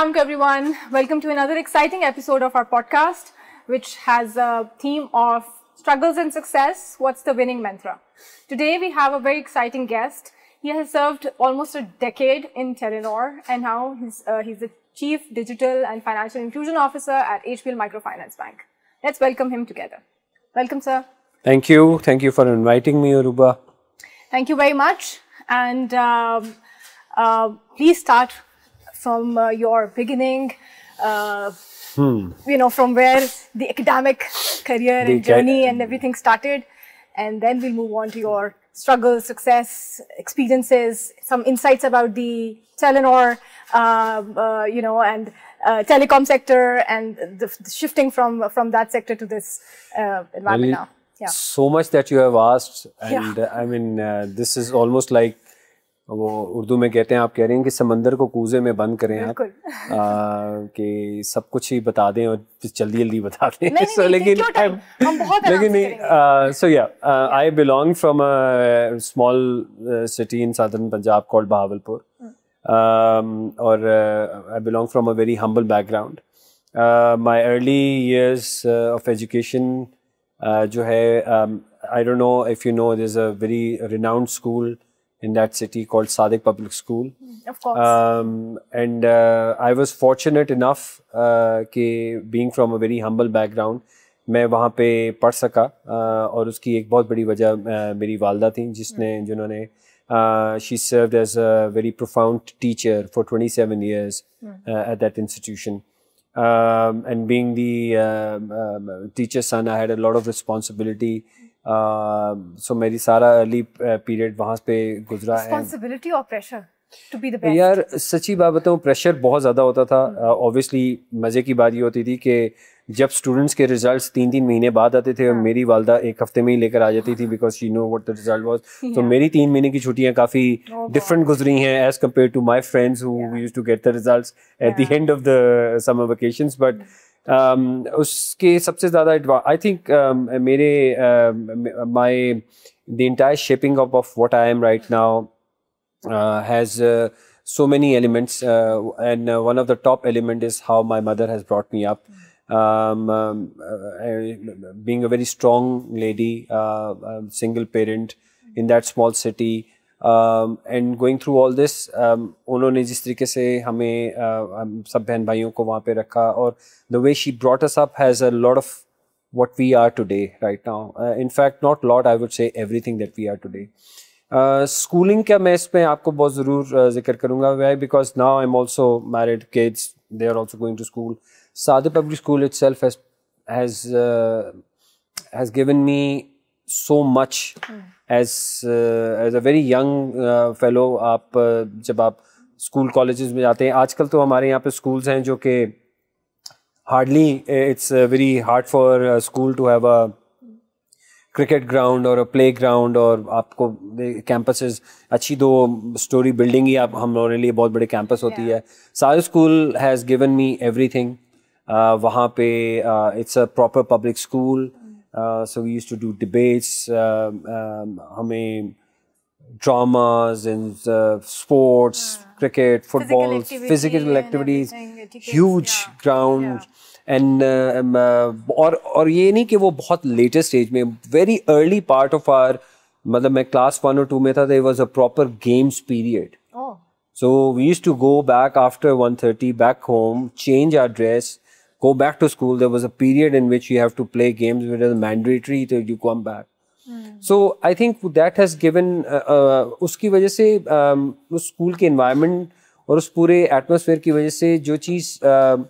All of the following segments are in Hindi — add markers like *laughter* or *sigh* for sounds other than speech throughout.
Assalamualaikum everyone. Welcome to another exciting episode of our podcast, which has a theme of struggles and success. What's the winning mantra? Today we have a very exciting guest. He has served almost a decade in Telenor, and now he's uh, he's the chief digital and financial inclusion officer at HBL Microfinance Bank. Let's welcome him together. Welcome, sir. Thank you. Thank you for inviting me, Aruba. Thank you very much. And um, uh, please start from uh, your beginning, uh, Hmm. you know, from where the academic career The and journey and everything started. And then we'll move on to your struggles, success, experiences, some insights about the Telenor, um, uh, you know, and uh, telecom sector and the, the shifting from from that sector to this uh, environment Well, now. Yeah. So much that you have asked, and uh, I mean, uh, this is almost like वो उर्दू में कहते हैं आप कह रहे हैं कि समंदर को कूजे में बंद करें आप। कि सब कुछ ही बता दें और जल्दी जल्दी बता दें। सो *laughs* लेकिन *laughs* लेकिन नहीं so yeah I belong from a small city in southern Punjab called Bahawalpur और I belong from a very humble background my early years of education जो है I don't know if you know is a very renowned school in that city called Sadiq Public School. Of course. Um, and uh, I was fortunate enough uh, कि being from a very humble background, मैं वहाँ पे पढ़ सका uh, और उसकी एक बहुत बड़ी वजह uh, मेरी वालदा थी जिसने जिन्होंने uh, she served as a very profound teacher for 27 years uh, at that institution. Um, and being the um, um, teacher son, I had a lot of responsibility. Um So मेरी सारा uh, period वहाँ पे गुजरा best? यार सच्ची बात बताऊँ प्रेशर बहुत ज़्यादा होता था। ऑब्वियसली मज़े की बात ये होती थी कि जब स्टूडेंट्स के रिजल्ट्स तीन तीन महीने बाद आते थे और मेरी वालदा एक हफ़्ते में ही लेकर आ जाती थी because she know what the result was तो मेरी तीन महीने की छुट्टियाँ काफ़ी डिफरेंट गुजरी हैं as compare to my friends who use to get the results at the end of the summer vacations but उसके सबसे ज़्यादा आई थिंक मेरे my the entire shaping up of what I am right now uh, has uh, so many elements, uh, and uh, one of the top element is how my mother has brought me up. Um, um, uh, being a very strong lady, uh, um, single parent in that small city, and going through all this उन्होंने जिस तरीके से हमें uh, हम सब बहन भाइयों को वहाँ पे रखा और the way she brought us up has a lot of what we are today right now in fact not lot I would say everything that we are today schooling का मैं इसमें आपको बहुत ज़रूर uh, ज़िक्र करूँगा वे because now I am also married kids they are also going to school Sadiq public school it self has given me so much as uh, as a very young uh, fellow आप uh, जब आप स्कूल कॉलेजेस में जाते हैं आजकल तो हमारे यहाँ पे स्कूल्स हैं जो कि hardly it's very hard for school to have a cricket ground और प्ले ग्राउंड और आपको कैंपसेस अच्छी दो स्टोरी बिल्डिंग ही आप हमारे लिए बहुत बड़े कैंपस होती yeah. है। सारे school has given me everything वहाँ पे it's a proper public school so we use to do debates हमें dramas and uh, sports, cricket, football, activity physical and activities, everything, etiquettes, huge yeah. ground. And uh, um, uh, और और ये नहीं कि वो बहुत लेटेस्ट स्टेज में very early part of our मतलब मैं क्लास वन और टू में था there was a proper games period Oh, So we used to go back after 1:30 back home, change our dress, go back to school. There was a period in which you have to play games which is mandatory till you come back. So I think that has given uh, uh, उसकी वजह से um, उस स्कूल के environment और उस पूरे एटमोसफेयर की वजह से जो चीज़ uh,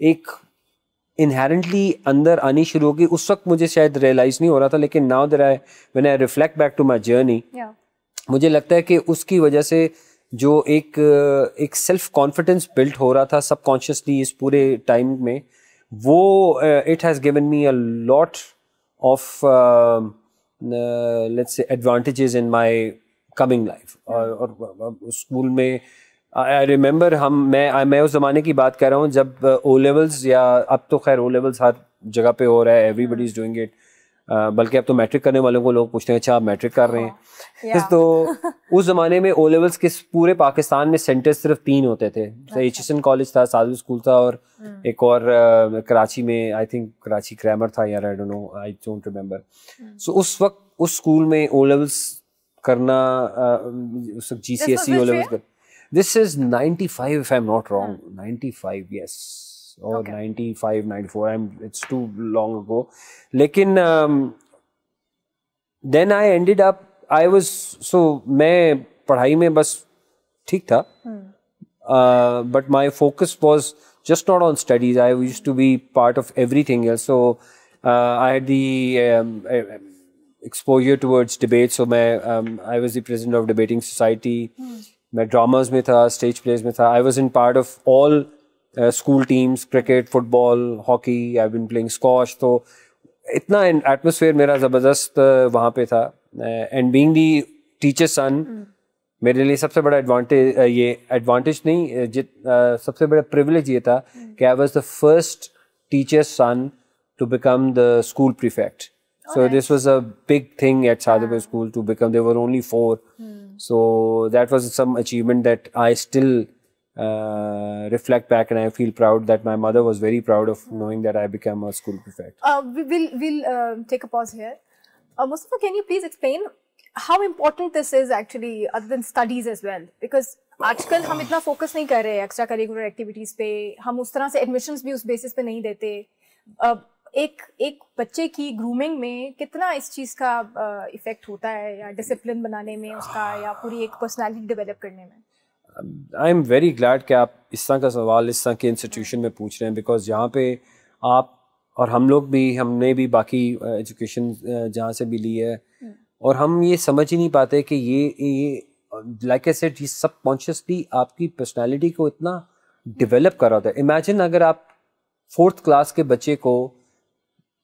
एक इनहेरेंटली अंदर आनी शुरू होगी उस वक्त मुझे शायद रियलाइज़ नहीं हो रहा था लेकिन now there I when I reflect back to my journey yeah. मुझे लगता है कि उसकी वजह से जो एक एक सेल्फ कॉन्फिडेंस बिल्ट हो रहा था सबकॉन्शियसली इस पूरे टाइम में, वो it has given me a lot of let's say advantages in my coming life और स्कूल में आई रिमेंबर हम, मैं मैं उस ज़माने की बात कर रहा हूँ जब ओ लेवल्स या, अब तो खैर ओ लेवल्स हर जगह पे हो रहा है एवरीबडी इज़ डूइंग इट बल्कि अब तो मैट्रिक करने वालों को लोग पूछते हैं अच्छा आप मैट्रिक कर रहे हैं. *laughs* तो उस जमाने में ओ लेवल्स के पूरे पाकिस्तान में सेंटर्स सिर्फ़ तीन होते थे। एच एस एन कॉलेज था साधु स्कूल था और एक और कराची में आई थिंक कराची ग्रामर था यार I don't know I don't remember so उस वक्त उस स्कूल में ओ लेवल्स करना उस G C S C O levels? This is 95 if i'm not wrong. और ninety five ninety four I am it's too long ago लेकिन then I ended up I was so मैं पढ़ाई में बस ठीक था। But my focus was just not on studies I use to be part of everything so I the exposure towards debate so मैं I was the president of debating society मैं ड्रामाज में था स्टेज प्लेज में था. I was in part of all school teams cricket football hockey I been playing squash तो इतना एटमोसफेयर मेरा ज़बरदस्त वहाँ पे था। And being the teacher son मेरे लिए सबसे बड़ा एडवांटेज ये एडवांटेज नहीं जित सबसे बड़ा प्रिविलेज ये था hmm. कि I was the first teacher son to become the school prefect so this was a big thing at Sadiq school to become there were only four so that was some achievement that I still uh, reflect back and I feel proud that my mother was very proud of knowing that I became a school prefect Uh, we will we'll uh, take a pause here. Uh, Mustafa, can you please explain how important this is actually, other than studies as well? Because आजकल हम इतना फोकस नहीं कर रहे एक्स्ट्रा करिकुलर एक्टिविटीज़ पे हम उस तरह से एडमिशन्स भी उस बेसिस पे नहीं देते uh, एक एक बच्चे की ग्रूमिंग में कितना इस चीज़ का इफ़ेक्ट होता है या डिसिप्लिन बनाने में उसका या पूरी एक पर्सनालिटी डेवलप करने में आई एम वेरी ग्लैड कि आप इस तरह का सवाल इस तरह के इंस्टीट्यूशन में पूछ रहे हैं बिकॉज़ यहाँ पे आप और हम लोग भी हमने भी बाकी एजुकेशन जहाँ से भी ली है और हम ये समझ ही नहीं पाते कि ये ये लाइक आई सेड ये सब कॉन्शियसली आपकी पर्सनैलिटी को इतना डेवलप कर रहा होता है। इमेजिन अगर आप फोर्थ क्लास के बच्चे को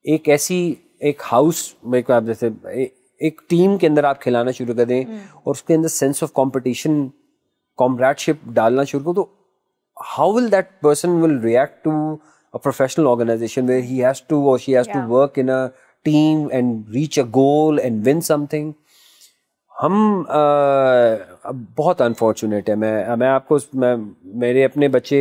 एक ऐसी एक हाउस में आप जैसे एक टीम के अंदर आप खिलाना शुरू कर दें और उसके अंदर सेंस ऑफ़ कंपटीशन कॉम्रेडशिप डालना शुरू करो तो how will that person will react to a professional organisation where he to or she has Yeah. to work in a team and reach a goal and win something? हम अ, बहुत अनफॉर्चुनेट है। मैं मैं आपको मैं मेरे अपने बच्चे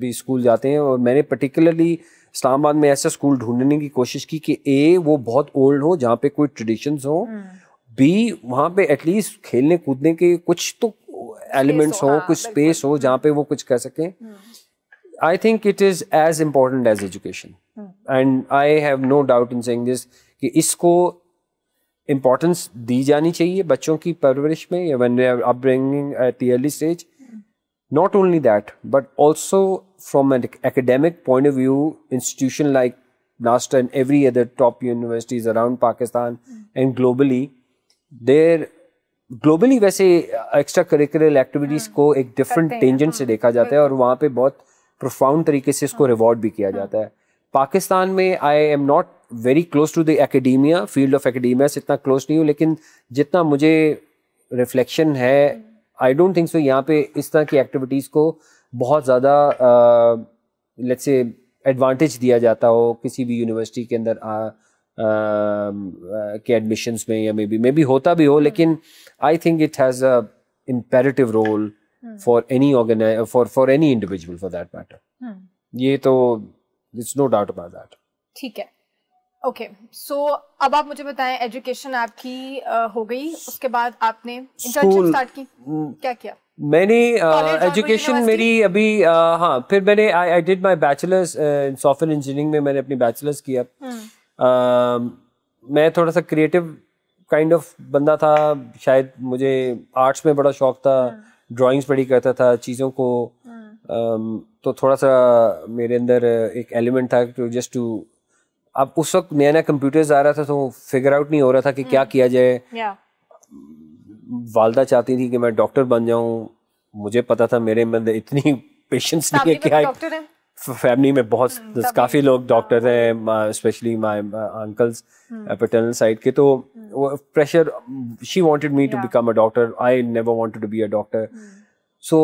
भी स्कूल जाते हैं और मैंने पर्टिकुलरली इस्लामाबाद में ऐसा स्कूल ढूँढने की कोशिश की कि ए वो बहुत ओल्ड हो जहाँ पे कोई ट्रेडिशंस हो बी वहाँ पे एटलीस्ट खेलने कूदने के कुछ तो एलिमेंट्स हो कुछ स्पेस हो जहाँ पे वो कुछ कर सकें। I think it is as important as education and I have no doubt in saying this कि इसको इम्पोर्टेंस दी जानी चाहिए बच्चों की परवरिश में या one upbringing at the stage not only that but also from an academic point of view institution like NUST and every other top universities around Pakistan and globally there globally वैसे एक्स्ट्रा करिकुलर एक्टिविटीज़ को एक डिफरेंट टेंजेंट से देखा जाता है और वहाँ पे बहुत प्रोफाउंड तरीके से इसको रिवॉर्ड भी किया जाता है। पाकिस्तान में I am not very close to the academia field of academia से इतना क्लोज नहीं हूँ लेकिन जितना मुझे रिफ्लेक्शन है आई डोंट थिंक सो यहाँ पे इस तरह की एक्टिविटीज़ को बहुत ज़्यादा लेट्स से एडवांटेज दिया जाता हो किसी भी यूनिवर्सिटी के अंदर के एडमिशन्स में या मे बी मे बी होता भी हो लेकिन I think it has a imperative role for any organi- for for any individual for that matter. ये तो there's no doubt about that. ठीक है। ओके सो अब आप मुझे बताएँ एजुकेशन आपकी अ, हो गई उसके बाद आपने इंटर्नशिप स्टार्ट की क्या किया? मैंने एजुकेशन university? मेरी अभी अ, हाँ फिर मैंने I I did my bachelors in software engineering में मैंने अपनी बैचलर्स किया। अ, मैं थोड़ा सा क्रिएटिव काइंड ऑफ़ बंदा था। शायद मुझे आर्ट्स में बड़ा शौक था। ड्राइंग्स बड़ी करता था चीज़ों को। अम, तो थोड़ा सा मेरे अंदर एक एलिमेंट था टू जस्ट टू अब उस वक्त नया नया कंप्यूटर्स आ रहा था तो फिगर आउट नहीं हो रहा था कि क्या किया जाए। वालदा चाहती थी कि मैं डॉक्टर बन जाऊँ। मुझे पता था मेरे अंदर इतनी पेशेंस नहीं है फैमिली कि में I- डॉक्टर है? फैमिली में बहुत काफ़ी लोग डॉक्टर हैं। Specially my uncles paternal side के तो वो pressure she wanted me to become a doctor I never wanted to be a doctor so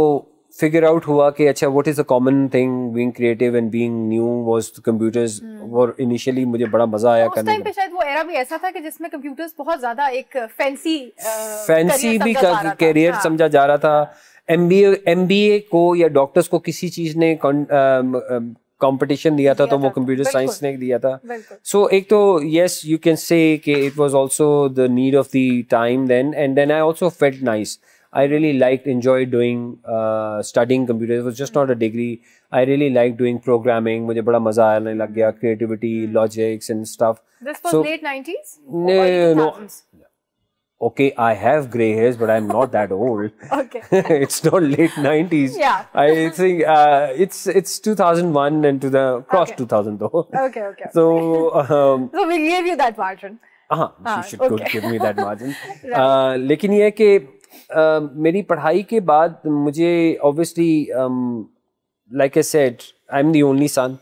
figure out हुआ कि अच्छा what is the common thing being creative and being new was computers और इनिशियली मुझे बड़ा मज़ा आया करने टाइम पे शायद वो एरा भी ऐसा था कि जिसमें कंप्यूटर्स बहुत ज़्यादा एक फैंसी फैंसी भी करियर समझा जा रहा था। एम बी ए को या डॉक्टर्स को किसी चीज़ ने कॉम्पिटिशन दिया था तो वो कंप्यूटर साइंस ने दिया था। सो एक तो yes you can say it was also the need of the time then and then I also felt nice I really like enjoy doing studying computer was just not a degree I really like doing programming मुझे बड़ा मज़ा आने लग गया creativity logics and stuff this was late 90s no Okay, I have gray hairs, but I'm not that old. *laughs* okay. *laughs* it's not late 90s. Yeah. I think uh, it's it's 2001 and to the cross okay. 2000 though. Okay, okay. *laughs* So, um, so we gave you that margin. हाँ, you should okay. give me that margin. right. uh, लेकिन ये कि Uh, मेरी पढ़ाई के बाद मुझे obviously like I said I am the only son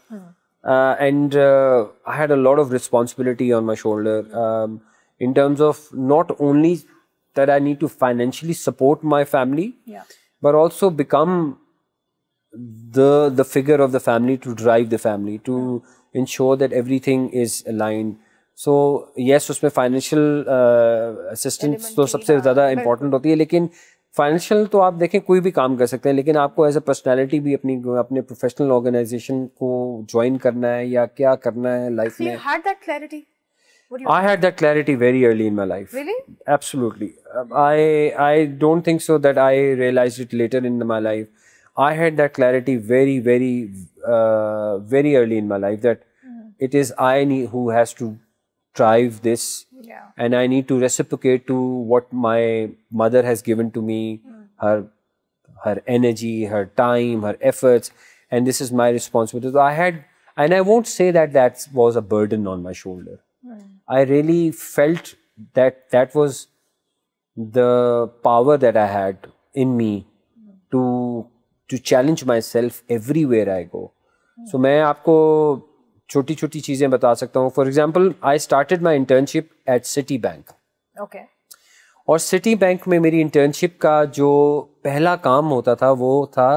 and I had a lot of responsibility on my shoulder in terms of not only that I need to financially support my family, yeah. but also become the the figure of the family to drive the family to yeah. ensure that everything is aligned. So yes उसमें फाइनेंशियल असिस्टेंस uh, तो सबसे हाँ, ज़्यादा इम्पोर्टेंट होती है लेकिन फाइनेंशियल तो आप देखें कोई भी काम कर सकते हैं लेकिन आपको एज अ पर्सनैलिटी भी अपनी अपने प्रोफेशनल ऑर्गेनाइजेशन को ज्वाइन करना है या क्या करना है लाइफ में I had that clarity very early in my life. Really? Absolutely. I I don't think so that I realized it later in my life. I had that clarity very very uh, very early in my life that mm. it is I who has to drive this yeah. and i need to reciprocate to what my mother has given to me mm. her her energy her time her efforts and this is my responsibility so i had and i won't say that that was a burden on my shoulder. I really felt that that was the power that i had in me to to challenge myself everywhere i go. So मैं आपको छोटी छोटी चीज़ें बता सकता हूँ। For example I started my internship at Citibank okay और सिटी बैंक में मेरी इंटर्नशिप का जो पहला काम होता था वो था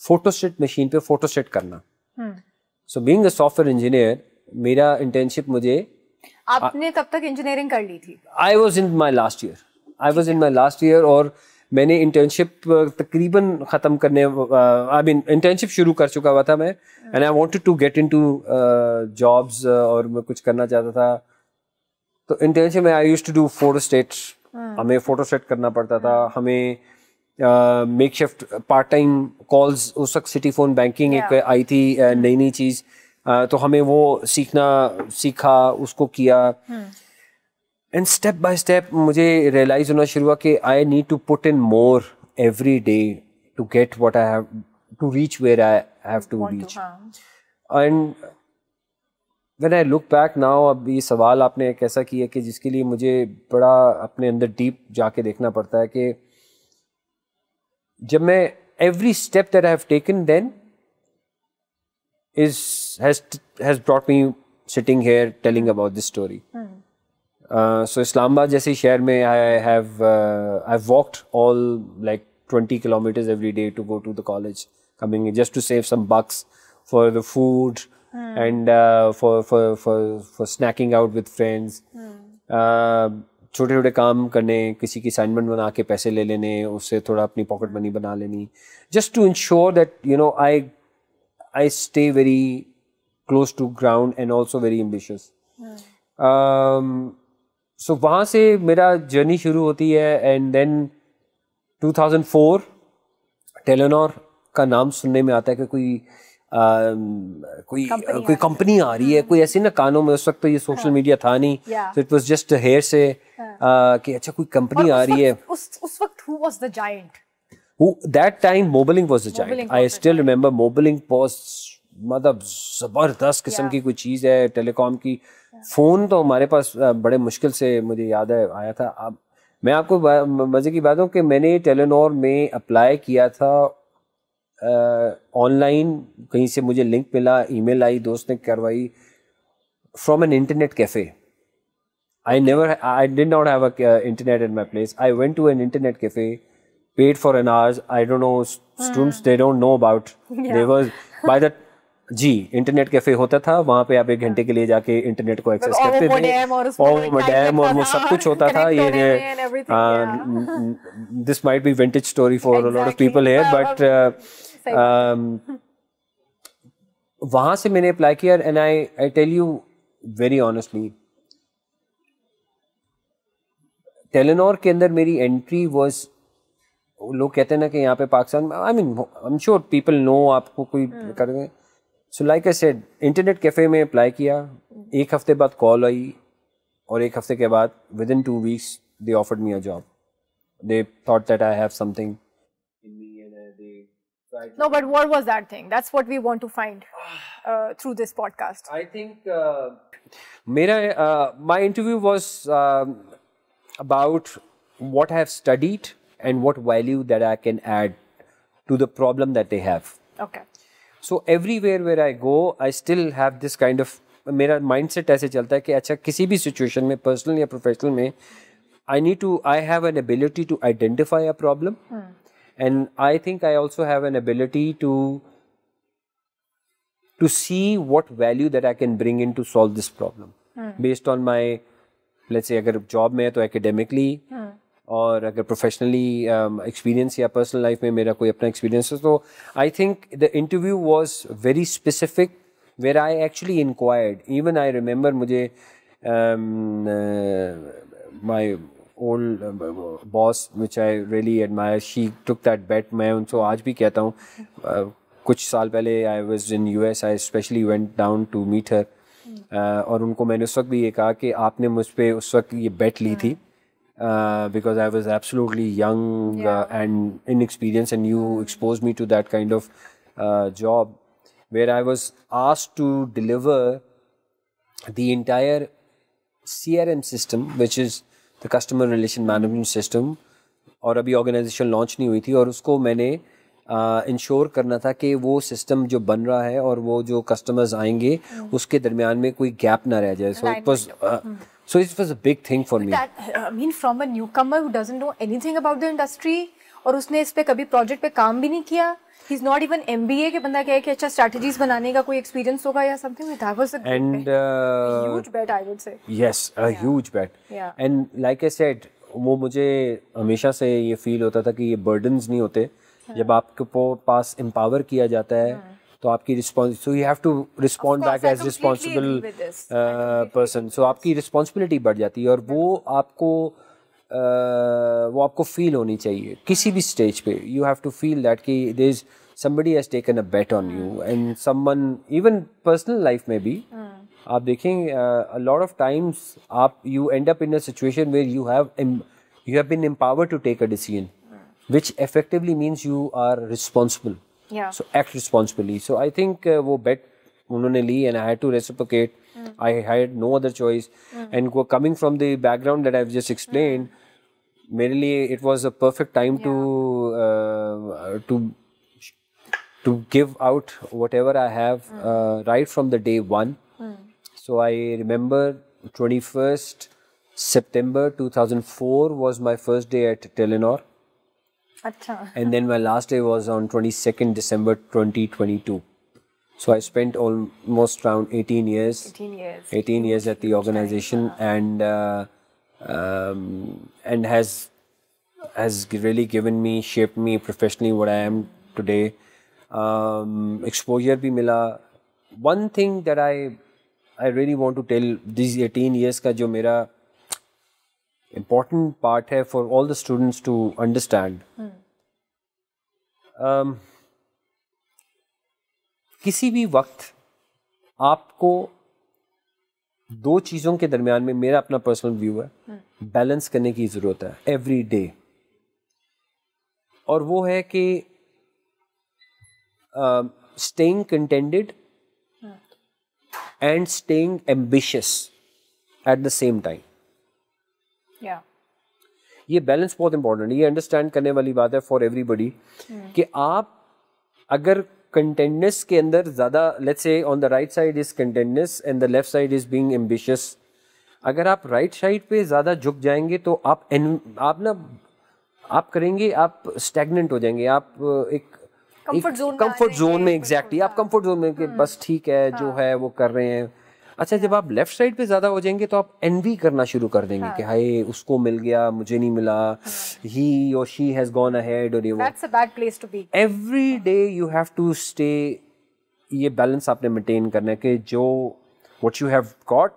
फोटोस्टेट मशीन पे फोटोस्टेट करना। So being a software engineer मेरा इंटर्नशिप मुझे आपने तब तक इंजीनियरिंग कर ली थी? I was in my last year I was in my last year और मैंने इंटर्नशिप तकरीबन ख़त्म करने आई मीन इंटर्नशिप शुरू कर चुका हुआ था मैं। And I wanted to get into jobs और मैं कुछ करना चाहता था। तो इंटर्नशिप में I use to do photostat हमें फ़ोटो स्टेट करना पड़ता था। हाँ। हमें make shift part time calls उस वक्त सिटी फ़ोन बैंकिंग एक आई थी नई नई चीज़। तो हमें वो सीखना सीखा उसको किया. एंड स्टेप बाय स्टेप मुझे रियलाइज़ होना शुरू हुआ कि I need to put in more every day to get what I have to reach where I have to reach and when I look back now अब ये सवाल आपने एक ऐसा किया कि जिसके लिए मुझे बड़ा अपने अंदर डीप जाके देखना पड़ता है कि जब मैं every step that I have taken then is has has brought me sitting here telling about this story. Hmm. सो इस्लामाबाद जैसे शहर में I have I walked all like twenty kilometres every day to go to the college coming just to save some bucks for the food and for for for for snacking out with friends छोटे छोटे काम करने किसी की असाइनमेंट बना के पैसे ले लेने उससे थोड़ा अपनी पॉकेट मनी बना लेनी just to ensure that you know I I stay very close to ground and also very ambitious so वहाँ से मेरा जर्नी शुरू होती है एंड देन 2004 टेलेनोर का नाम सुनने में आता है कि कोई आ, कोई company कोई कंपनी आ रही है कोई ऐसी ना कानों में उस वक्त तो ये सोशल हाँ, मीडिया था नहीं। तो इट वाज जस्ट हेयर से हाँ, कि अच्छा कोई कंपनी आ रही है। उस उस वक्त who was the giant who that time mobiling was the giant. I still remember mobiling was मतलब ज़बरदस्त किस्म की कोई चीज़ है टेलीकॉम की। फ़ोन तो हमारे पास बड़े मुश्किल से मुझे याद है आया था। अब मैं आपको मज़े की बात हूँ कि मैंने टेलीनॉर में अप्लाई किया था ऑनलाइन। कहीं से मुझे लिंक मिला ईमेल आई दोस्त ने करवाई। From an internet cafe. I never I did not have internet in my place. I went to an internet cafe paid for an hours. I don't know students they don't know about. There was by the जी इंटरनेट कैफ़े होता था वहाँ पे आप एक घंटे के लिए जाके इंटरनेट को एक्सेस करते थे। और उसमें और वो सब कुछ होता था ये this might be vintage story for lot of people here हाँ, बट सही बात। वहाँ से मैंने अप्लाई किया and I I tell you very honestly Telenor के अंदर मेरी एंट्री वॉज़ लोग कहते हैं ना कि यहाँ पे Pakistan I mean I am sure people know आपको कोई करेंगे So like I said internet cafe में अप्लाई किया एक हफ्ते बाद कॉल आई और एक हफ्ते के बाद within two weeks they offered me a job they thought that I have something in me and they No, but what was that thing? That's what we want to find uh, through this podcast. I think uh, Mera, uh, my interview was um, about what I have studied and what value that I can add to the problem that they have. Okay. So everywhere where I go I still have this kind of मेरा माइंड सेट ऐसे चलता है कि अच्छा किसी भी सिचुएशन में पर्सनल या प्रोफेशनल में I need to I have an ability to identify a problem and I think I also have an ability to to see what value that I can bring in to solve this problem based on my let's अगर जॉब में है तो एकेडेमिकली और अगर प्रोफेशनली एक्सपीरियंस या पर्सनल लाइफ में मेरा कोई अपना एक्सपीरियंस है तो I think the interview was very specific where I actually inquired even I remember मुझे my old boss which I really admire she took that bet मैं उनको आज भी कहता हूँ uh, कुछ साल पहले I was in U S I specially went down to meet her और उनको मैंने उस वक्त भी ये कहा कि आपने मुझ पर उस वक्त ये बेट ली थी। Uh, because I was absolutely young yeah. uh, and inexperienced, and you exposed me to that kind of uh, job where I was asked to deliver the entire CRM system, which is the customer relation management system. और अभी ऑर्गेनाइजेशन लॉन्च नहीं हुई थी और उसको मैंने इंश्योर करना था कि वो सिस्टम जो बन रहा है और वो जो कस्टमर्स आएँगे उसके दरमियान में कोई गैप ना रह जाए so it was so it was a big thing for me That I mean, from a newcomer who doesn't know anything about the industry और उसने इस पे कभी प्रोजेक्ट पे काम भी नहीं किया he's not even MBA के बंदा कहे कि अच्छा स्ट्रेटजीज बनाने का कोई एक्सपीरियंस होगा या something that was a great and bet I would say yes a huge bet Yeah. and like i said वो मुझे हमेशा से ये फील होता था कि ये बर्डन्स नहीं होते yeah. जब आपके पास एम्पावर किया जाता है तो आपकी response so you have to respond back as responsible person so आपकी रिस्पॉन्सिबिलिटी बढ़ जाती है और वो आपको uh, वो आपको फील होनी चाहिए किसी भी स्टेज पे you have to feel that कि there is somebody has taken a bet on you and someone even personal life में भी आप देखें a lot of times आप end up in a situation where you have em- you have been empowered to take a decision which effectively means you are responsible Yeah. so act responsibly so I think uh, वो bet उन्होंने ली and I had to reciprocate I had no other choice and go- coming from the background that I've just explained मेरे लिए it was a perfect time to uh, to to give out whatever I have uh, right from the day one. So I remember 21st September 2004 was my first day at Telenor, अच्छा and then my last day was on 22nd December 2022. So I spent almost around 18 years. 18 years 18 years at the organization and uh, um, and has has g- really given me shaped me professionally what I am today um, exposure भी मिला one thing that I I really want to tell these 18 years का जो मेरा Important part है for all the students to understand. Um, किसी भी वक्त आपको दो चीज़ों के दरमियान में मेरा अपना पर्सनल व्यू है। बैलेंस करने की ज़रूरत है एवरी डे और वो है कि staying contented and staying ambitious at the same time ये बैलेंस बहुत इंपॉर्टेंट है। ये अंडरस्टैंड करने वाली बात है फॉर एवरीबडी कि आप अगर कंटेंटनेस के अंदर ज़्यादा let's say on the right side is contentness and the left side is being ambitious अगर आप राइट right साइड पे ज़्यादा झुक जाएँगे तो आप en- आप ना आप करेंगे आप स्टेगनेंट हो जाएँगे। आप एक zone में कंफर्ट जोन में एग्जैक्टली आप कंफर्ट जोन में कि बस ठीक है हाँ. जो है वो कर रहे हैं। अच्छा जब आप लेफ़्ट साइड पे ज़्यादा हो जाएँगे तो आप एनवी करना शुरू कर देंगे कि हाय उसको मिल गया मुझे नहीं मिला। ही। और शी हैज़ गॉन अहेड और ये वो। That's a bad place to be. Every day you have to stay ये बैलेंस आपने मेंटेन करना है कि जो what you have got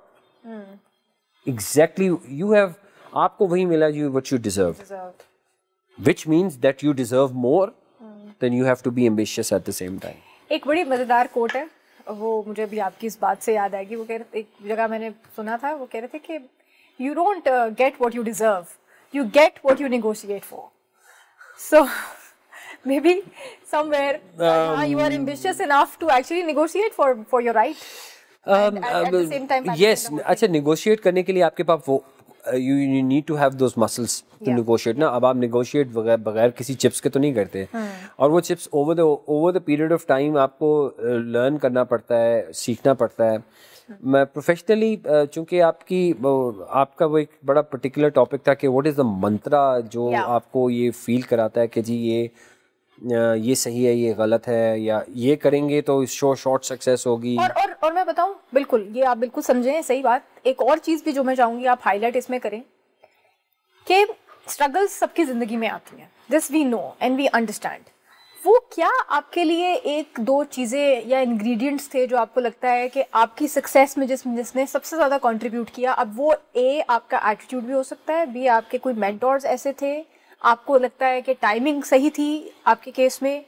exactly you have आपको वही मिला you what you deserve which means that you deserve more then you have to be ambitious at the same time एक बड़ी मज़ेदार कोट है। वो मुझे अभी आपकी इस बात से याद आएगी। वो कह रहे थे एक जगह मैंने सुना था वो कह रहे थे कि you don't get what you deserve you get what you negotiate for so maybe somewhere you are ambitious enough to actually negotiate for for your right yes अच्छा निगोशिएट करने के लिए आपके पास वो you you need to have those muscles to. Negotiate ना अब आप नेगोशिएट बगैर बगैर किसी चिप्स के तो नहीं करते और वो chips over the over the period of time आपको लर्न करना पड़ता है सीखना पड़ता है मैं प्रोफेशनली चूँकि आपकी आपका वो एक बड़ा पर्टिकुलर टॉपिक था कि व्हाट इज़ द मंत्रा जो Yeah. आपको ये फील कराता है कि जी ये ये सही है, ये गलत है, या ये करेंगे तो इस शो शॉर्ट सक्सेस होगी। और और और मैं बताऊँ, बिल्कुल, ये आप बिल्कुल समझे सही बात। एक और चीज़ भी जो मैं चाहूँगी, आप हाईलाइट इसमें करें कि स्ट्रगल्स सबकी ज़िंदगी में आती हैं। This we know and we understand वो क्या आपके लिए एक, दो चीज़ें या इंग्रेडिएंट्स थे जो आपको लगता है कि आपकी सक्सेस में जिस, जिसने सबसे ज़्यादा कंट्रीब्यूट किया, अब वो ए आपका एटीट्यूड भी हो सकता है बी आपके कोई मेंटोर्स ऐसे थे आपको लगता है कि टाइमिंग सही थी आपके केस में?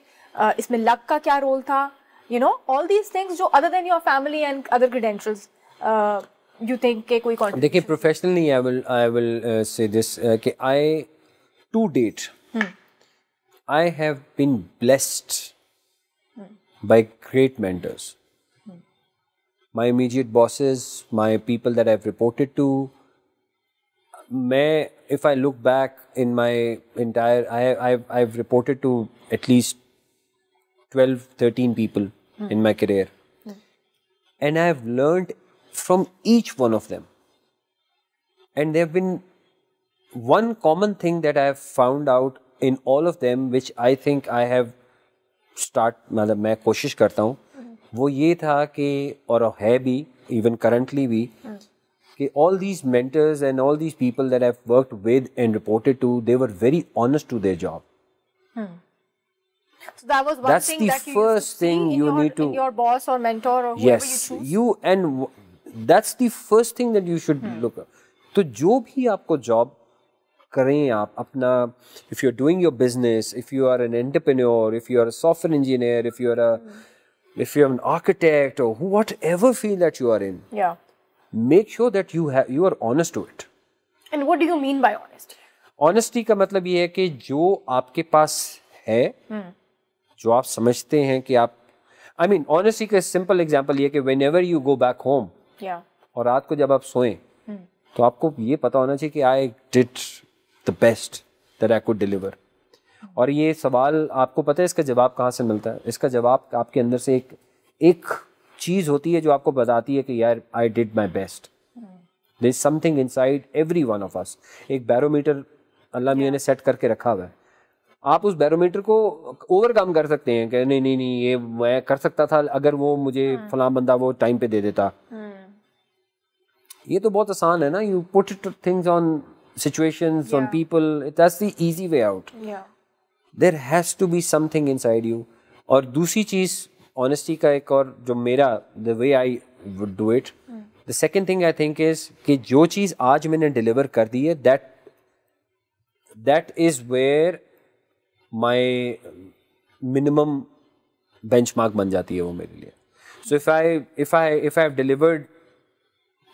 इसमें लक का क्या रोल था? You know all these things जो other than your family and other credentials you think के कोई देखिए professionally I will I will say this कि I to date I have been blessed by great mentors. My immediate bosses my people that i've reported to मैं if i look back in my entire i i've, I've reported to at least 12 13 people in my career and i've learned from each one of them and there have been one common thing that i have found out in all of them which i think i have start मतलब मैं कोशिश करता हूँ वो ये था कि और है भी इवन करंटली भी कि all these mentors and all these people that I've worked with and reported to, they were very honest to their job. So that was one That's thing the that you used first to see thing in you your, need to- in your boss or mentor or whoever you Yes, choose. you and w- that's the first thing that you should look at. तो जो भी आपको जॉब करें आप अपना if you're doing your business, if you are an entrepreneur, if you are a software engineer, if you are a if you're an architect or whatever field that you are in, Yeah. make sure that you have you are honest to it. And what do you mean by honesty? Honesty का मतलब ये है कि जो आपके पास है जो आप समझते हैं कि आप आई मीन ऑनेस्टी का सिंपल एग्जांपल ये कि whenever you go back home. और रात को जब आप सोएँ तो आपको ये पता होना चाहिए कि I did the best that I could deliver और ये सवाल आपको पता है इसका जवाब कहाँ से मिलता है इसका जवाब आपके अंदर से एक एक चीज़ होती है जो आपको बताती है कि यार I did my best there is something inside every one of us एक बैरोमीटर अल्लाह मियाँ ने सेट करके रखा हुआ है। आप उस बैरोमीटर को ओवरकम कर सकते हैं कि नहीं नहीं नहीं ये मैं कर सकता था अगर वो मुझे फलां बंदा वो टाइम पे दे देता। ये तो बहुत आसान है ना you put things on situations on Yeah. People that's the easy way out Yeah. There has to be something inside you और दूसरी चीज़ ऑनेस्टी का एक और जो मेरा the way I would do it the second thing I think is कि जो चीज़ आज मैंने डिलीवर कर दी है that that is where my minimum benchmark बन जाती है वो मेरे लिए। So if I if I if I have delivered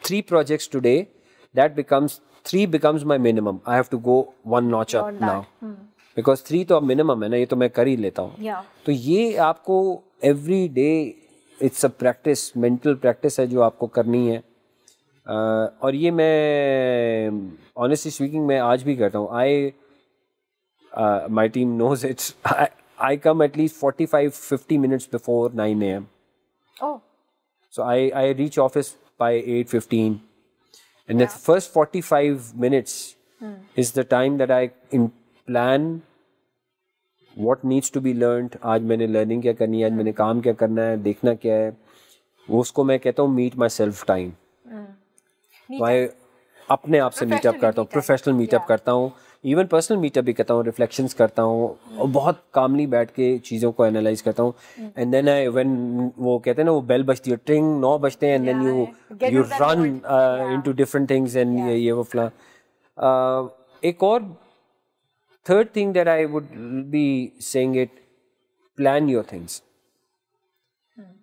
three projects today that becomes three becomes my minimum. I have to go one notch up Beyond that. now. Because three तो अब मिनिमम है ना ये तो मैं कर ही लेता हूँ। Yeah. तो ये आपको every day it's a practice mental practice है जो आपको करनी है। अह, और ये मैं ऑनेस्टली स्पीकिंग मैं आज भी करता हूँ। I my team knows it's I come at least forty five fifty minutes before nine A M Oh. I I, I reach office by 8.15 and the first 45 minutes is the time that I in, plan what needs to be learn आज मैंने लर्निंग क्या करनी है? आज मैंने काम क्या करना है? देखना क्या है? वो उसको मैं कहता हूँ meet myself time why अपने आप से मीटअप करता हूँ प्रोफेशनल मीटअप करता हूँ. इवन पर्सनल मीटअप भी करता हूँ रिफ्लेक्शंस करता हूँ. और बहुत कामली बैठ के चीज़ों को एनालाइज करता हूँ. एंड देन आई व्हेन वो कहते हैं ना वो बेल बजती है ट्रिंग नौ बजते हैं and then you you run into different things and ये ये वो फला. Uh, एक और third thing that i would be saying it plan your things. hmm.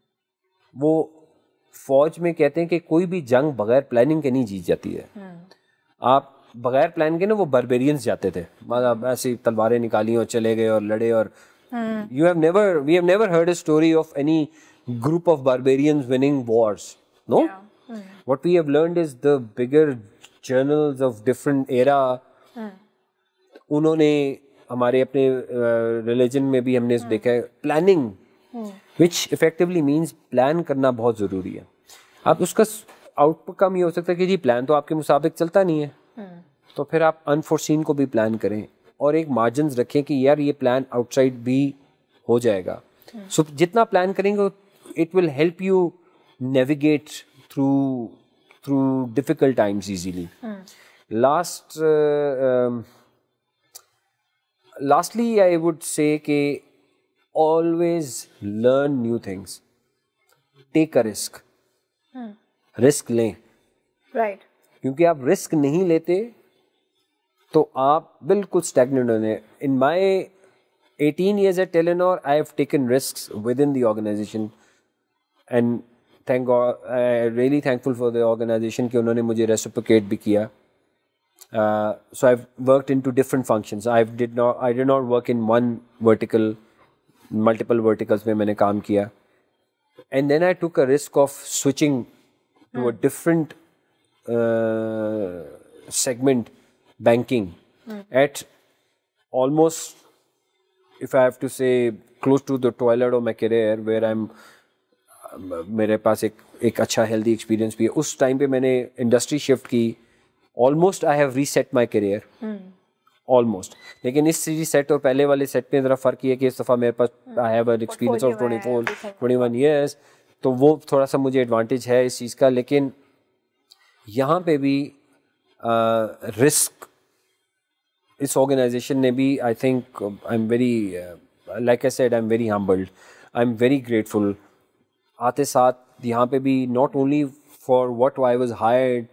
फौज में कहते हैं कि कोई भी जंग बगैर प्लानिंग के नहीं जीत जाती है। हाँ। आप बगैर प्लान के ना वो बर्बेरियंस जाते थे। मतलब ऐसे तलवारें निकाली और चले गए और लड़े और you have never we have never heard a story of any group of barbarians winning wars no what we have learned is the bigger generals of different era उन्होंने हमारे अपने रिलीजन में भी हमने देखा है planning which effectively means plan करना बहुत ज़रूरी है। आप उसका आउटकम ये हो सकता है कि जी प्लान तो आपके मुताबिक चलता नहीं है। तो फिर आप अनफोर्सिन को भी प्लान करें और एक मार्जिन रखें कि यार ये प्लान आउटसाइड भी हो जाएगा। सो so, जितना प्लान करेंगे it will help you navigate through through difficult times easily last lastly I would say के always learn new things take a risk risk लें. Right right. क्योंकि आप रिस्क नहीं लेते तो आप बिल्कुल स्टेगनेंट होने। In my 18 years at Telenor I have taken risk within the organisation and thank I really thankful for the organisation कि उन्होंने मुझे रेसिप्रिकेट भी किया। Uh, so I've worked into different functions. I did not I did not work in one vertical, multiple verticals में मैंने काम किया. And then I took a risk of switching to a different uh, segment, banking, at almost, if I have to say, close to the twilight of my career, where I'm मेरे पास एक एक अच्छा हेल्दी एक्सपीरियंस भी है उस टाइम पे मैंने इंडस्ट्री शिफ्ट की almost I have reset my career almost लेकिन इस सीरीज़ सेट और पहले वाले सेट में ज़रा फ़र्क ये कि इस दफ़ा मेरे पास I have an experience of twenty four twenty one years तो वो थोड़ा सा मुझे एडवांटेज है इस चीज़ का लेकिन यहाँ पे भी रिस्क इस ऑर्गेनाइजेशन ने भी I think I am very like I said I am very humbled I am very grateful आते साथ यहाँ पे भी not only for what I was hired.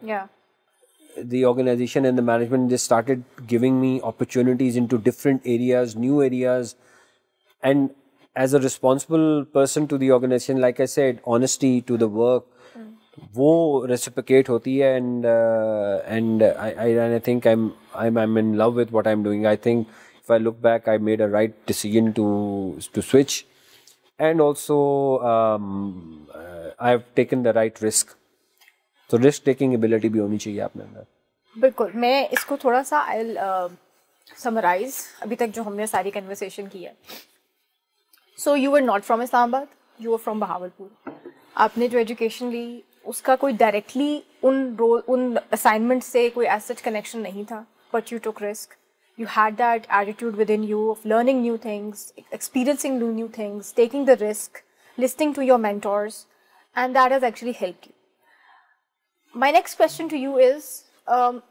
The organization and the management just started giving me opportunities into different areas, new areas. And as a responsible person to the organization, like I said, honesty to the work, वो reciprocate होती है and uh, and I, I and I think I'm I'm I'm in love with what I'm doing. I think if I look back, I made a right decision to to switch, and also um, uh, I've taken the right risk. तो रिस्क टेकिंग एबिलिटी भी होनी चाहिए अपने अंदर। बिल्कुल मैं इसको थोड़ा सा आई समराइज अभी तक जो हमने सारी कन्वर्सेशन की है। So you are not from Islamabad you were from Bahawalpur आपने जो एजुकेशन ली उसका कोई डायरेक्टली उन रोल उन असाइनमेंट से कोई एज कनेक्शन नहीं था but you took risk you had that attitude within you of learning new things, experiencing new, new things, taking the risk, listening to your mentors, and that has actually helped you. My next question to you is um,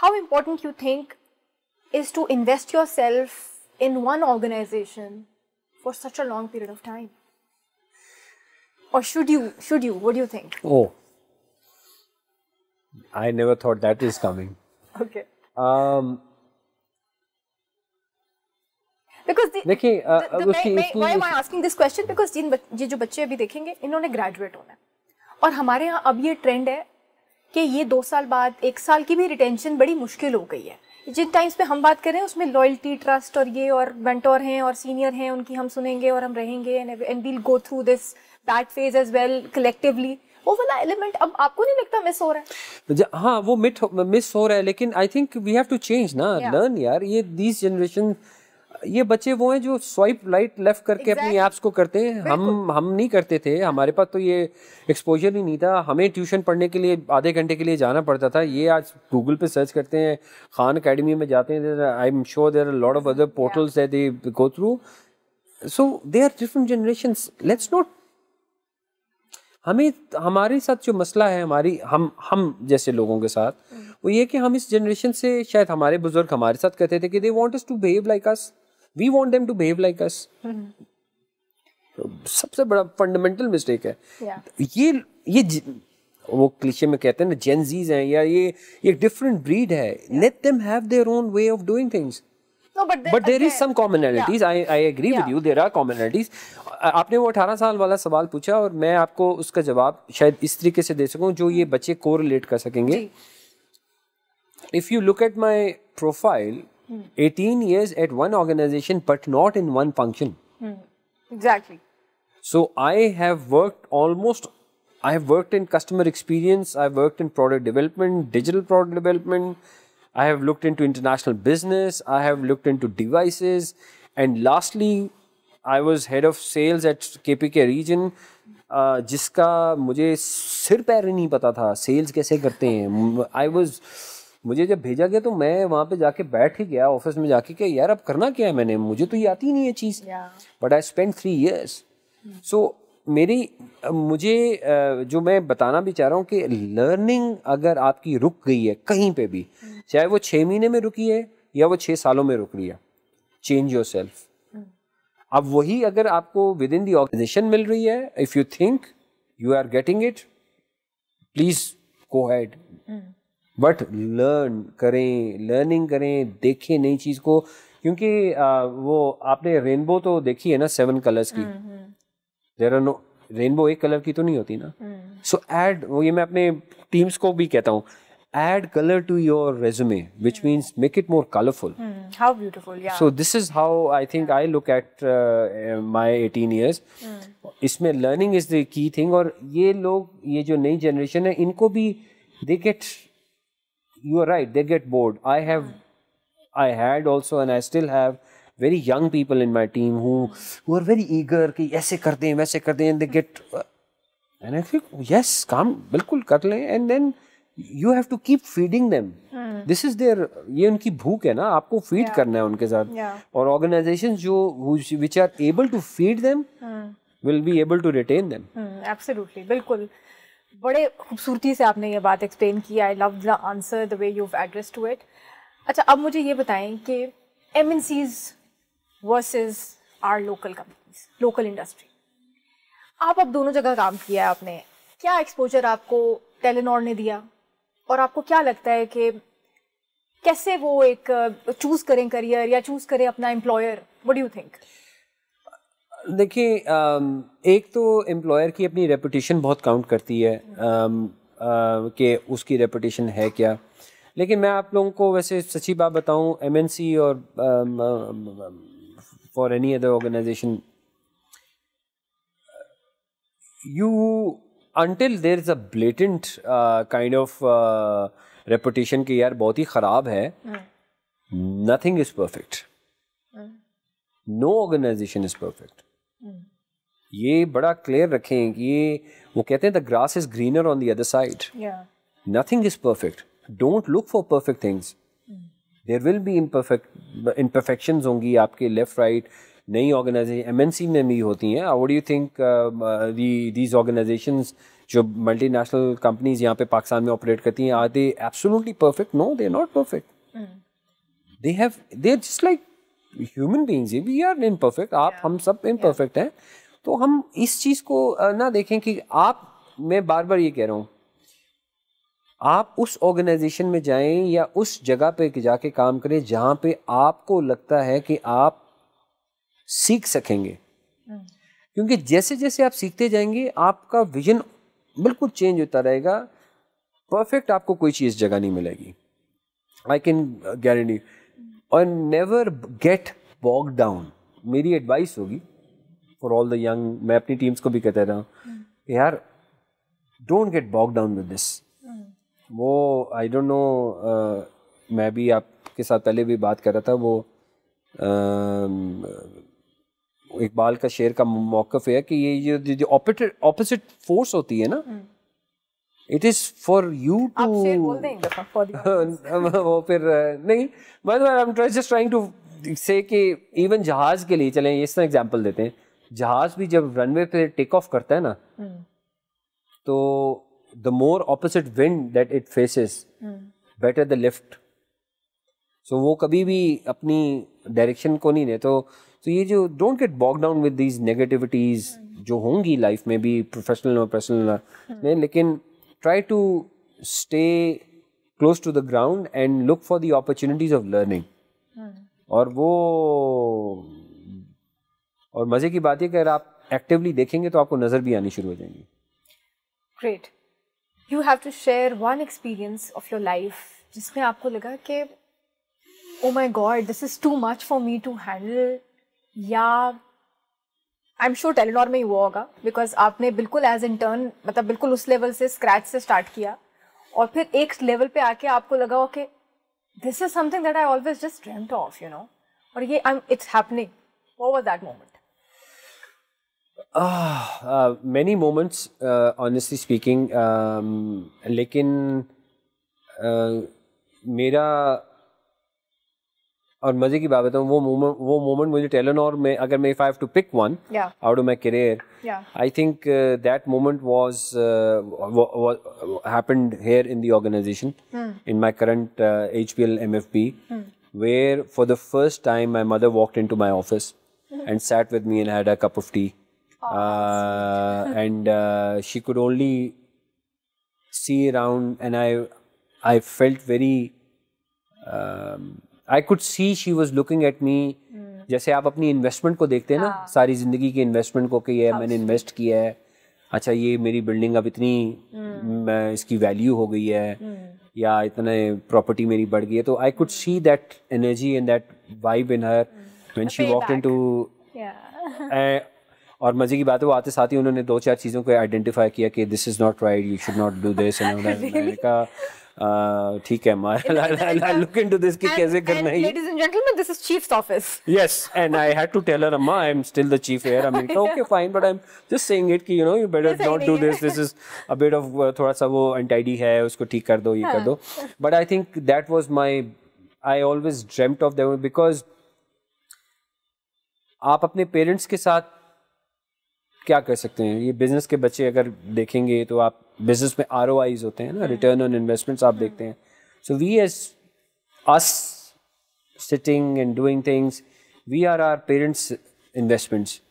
how important you think is to invest yourself in one organization for such a long period of time? Or should you? Should you? What do you think? Oh, I never thought that is coming. *laughs* Okay. Um, Because the, देखिए, the- अ, the- अब मैं- उसकी- मैं- उसकी- why am I asking this question? Because जिन बच- ये जो बच्चे अभी देखेंगे इन्होंने ग्रेजुएट होना है और हमारे यहाँ अब ये ट्रेंड है कि ये दो साल बाद एक साल की भी रिटेंशन बड़ी मुश्किल हो गई है। जिन टाइम्स पे हम बात कर रहे हैं उसमें लॉयल्टी ट्रस्ट और ये और मेंटोर हैं और सीनियर हैं उनकी हम सुनेंगे और हम रहेंगे and we'll go through this bad phase as well collectively वो वाला एलिमेंट अब आपको नहीं लगता मिस हो रहा है? हाँ वो मिट मिस हो रहा है लेकिन I think we have to change ना। लर्न यार ये दिस जनरेशन ये बच्चे वो हैं जो स्वाइप राइट लेफ़्ट करके exactly. अपनी. ऐप्स को करते हैं। हम हम नहीं करते थे। हमारे पास तो ये एक्सपोजर ही नहीं था। हमें ट्यूशन पढ़ने के लिए आधे घंटे के लिए जाना पड़ता था। ये आज गूगल पे सर्च करते हैं। खान अकेडमी में जाते हैं। I am sure are lot of other portals that they go through so they are different generations let's not हमें हमारे साथ जो मसला है हमारी हम हम जैसे लोगों के साथ वो ये कि हम इस जनरेशन से शायद हमारे बुज़ुर्ग हमारे साथ कहते थे कि they want us to behave like us we want them to behave like us सबसे बड़ा फंडामेंटल मिस्टेक है। Yeah. ये ये वो क्लिशे में कहते हैं ना जेंजीज हैं या ये ये डिफरेंट ब्रीड है। Let them have their own way of doing things No, but, but there is some commonalities I I agree with Yeah. Are commonalities आपने वो 18 साल वाला सवाल पूछा और मैं आपको उसका जवाब शायद इस तरीके से दे सकूँ जो ये बच्चे को रिलेट कर सकेंगे। If you look at at my profile 18 years at one organization but not in one function mm. exactly. so i have worked almost i have worked in customer experience i've worked in product development digital product development i have looked into international business i have looked into devices and lastly i was head of sales at kpk region uh, जिसका मुझे सिर पैर ही नहीं पता था सेल्स कैसे करते हैं आई वॉज़ मुझे जब भेजा गया तो मैं वहाँ पे जाके बैठ ही गया ऑफ़िस में जाके कि यार अब करना क्या है मैंने? मुझे तो ये आती ही नहीं है चीज़। But I spend three years so मेरी मुझे जो मैं बताना भी चाह रहा हूँ कि लर्निंग अगर आपकी रुक गई है कहीं पे भी चाहे वो छः महीने में रुकी है या वो छः सालों में रुक रही है चेंज योर सेल्फ अब वही अगर आपको विद इन दी ऑर्गेनाइजेशन मिल रही है if you think you are getting it please go ahead but learn करें लर्निंग करें देखें नई चीज़ को। क्योंकि आ, वो आपने रेनबो तो देखी है ना सेवन कलर्स की? देर आर नो रेनबो एक कलर की तो नहीं होती ना? सो एड वो ये मैं अपने टीम्स को भी कहता हूँ। Add colour to your resume which means make it more colourful Hmm, how beautiful, yeah. so this is how i think i look at uh, my 18 years. इसमें learning is the key thing और ये लोग ये जो नई जनरेशन है इनको भी they get You are right they get bored I have I had also and I still have very young people in my team who who are very eager कि ऐसे कर दें वैसे कर दें and they get and I think yes काम बिल्कुल कर लें and then you have to keep feeding them this is their ये उनकी भूख है ना आपको फीड Yeah. करना है उनके साथ Yeah. और organizations जो who- which are able to feed them will be able to retain them absolutely बिल्कुल बड़े खूबसूरती से आपने ये बात एक्सप्लेन की I love the answer the way you address to it अच्छा अब मुझे ये बताएँ कि M N Cs versus our local companies local industry आप अब दोनों जगह काम किया है आपने. क्या एक्सपोजर आपको टेलीनॉर ने दिया? और आपको क्या लगता है कि कैसे वो एक चूज़ करें करियर या चूज़ करें अपना एम्प्लॉयर वट डू थिंक देखिए एक तो एम्प्लॉयर की अपनी रेपुटेशन बहुत काउंट करती है कि उसकी रेपुटेशन है क्या। लेकिन मैं आप लोगों को वैसे सच्ची बात बताऊँ एमएनसी और for any other organization you until there is a blatant kind of reputation कि यार बहुत ही खराब है nothing is perfect no organization is perfect. ये बड़ा क्लियर रखें कि ये वो कहते हैं the grass is greener on the other side nothing is perfect. Don't look for perfect things. There will be imperfect imperfections होंगी आपके लेफ़्ट राइट नई ऑर्गेनाइजेशन एमएनसी में भी होती हैं। What do you think these organization जो मल्टीनेशनल कंपनीज़ यहाँ पे पाकिस्तान में ऑपरेट करती हैं are they absolutely perfect no they are not perfect they have they are just like human beings we are imperfect आप हम सब इम्परफेक्ट हैं। तो हम इस चीज़ को ना देखें कि आप मैं बार बार ये कह रहा हूँ आप उस ऑर्गेनाइजेशन में जाएँ या उस जगह पे जाके काम करें जहाँ पे आपको लगता है कि आप सीख सकेंगे। क्योंकि जैसे जैसे आप सीखते जाएँगे आपका विजन बिल्कुल चेंज होता रहेगा। परफेक्ट आपको कोई चीज़ जगह नहीं मिलेगी। आई कैन गारंटी और नेवर गेट बॉग डाउन मेरी एडवाइस होगी फॉर ऑल द यंग मैं अपनी टीम्स को भी कहता रहा हूँ कि यार don't get bog down with this वो आई डोंट नो मैं भी आपके साथ पहले भी बात कर रहा था वो इकबाल का शेर का मौकफ है कि ये जो ऑपोजिट ऑपोजिट फोर्स होती है ना? It is for you to वो फिर नहीं मतलब I am just trying to say कि इवन जहाज़ के लिए चलें इस तरह एग्जांपल देते हैं। जहाज़ भी जब रनवे पे टेक ऑफ़ करता है ना तो the more opposite wind that it faces better the lift so वो कभी भी अपनी डायरेक्शन को नहीं दे तो तो ये जो don't get bog down with these negativities जो होंगी लाइफ में भी प्रोफेशनल और पर्सनल में लेकिन try to stay close to the ground and look for the opportunities of learning और वो और मज़े की बात है कि अगर आप एक्टिवली देखेंगे तो आपको नज़र भी आनी शुरू हो जाएँगी। Great. You have to share one experience of your life जिसमें आपको लगा कि oh my god this is too much for me to handle या आई एम श्योर टेलीनॉर में ही हुआ होगा बिकॉज़ आपने बिल्कुल एज इंटर्न मतलब बिल्कुल उस लेवल से स्क्रैच से स्टार्ट किया। और फिर एक लेवल पे आके आपको लगा हो कि this is something that I always just dreamed of you know और ये I it's happening what was that moment moments, uh, honestly. Um, लेकिन uh, मेरा और मज़े की बात बताऊँ वो मोमेंट वो मोमेंट मुझे टेलेनॉर में अगर मैं if I have to pick one Yeah. Out of my career Yeah. I think uh, that moment was uh, wa- wa- happened here in the organization in my current uh, HPL MFB, where for the first time my mother walked into my office and sat with me and had a cup of tea, uh, and uh, she could only see around, and I I felt very. Um, I could see she was looking at me जैसे आप अपनी इन्वेस्टमेंट को देखते हैं ना सारी ज़िंदगी की इन्वेस्टमेंट को कि ये मैंने इन्वेस्ट किया है। अच्छा ये मेरी बिल्डिंग अब इतनी मैं इसकी वैल्यू हो गई है। या इतने प्रॉपर्टी मेरी बढ़ गई है। तो I could see that energy and that vibe in her when she walked into Yeah. और मज़े की बात है वो आते साथ ही उन्होंने दो चार चीज़ों को आइडेंटिफाई किया कि this is not right you should not do this and मैंने कहा "आ, ठीक है लुक इन दिस की कैसे करना है ladies and gentleman this is chief's office yes and I had to tell her अम्मा I am still the chief here I mean okay fine but I am just saying it कि you know you better not do this this is a bit of थोड़ा सा वो अनटाइडी है उसको ठीक कर दो ये कर दो but I think that was my I always dreamed of them because आप अपने पेरेंट्स के साथ क्या कर सकते हैं? ये बिज़नेस के बच्चे अगर देखेंगे तो आप बिज़नेस में आर होते हैं ना रिटर्न ऑन इन्वेस्टमेंट्स आप देखते हैं। So we as us sitting and doing things we are are parents investments